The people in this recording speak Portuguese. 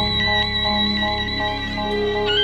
Música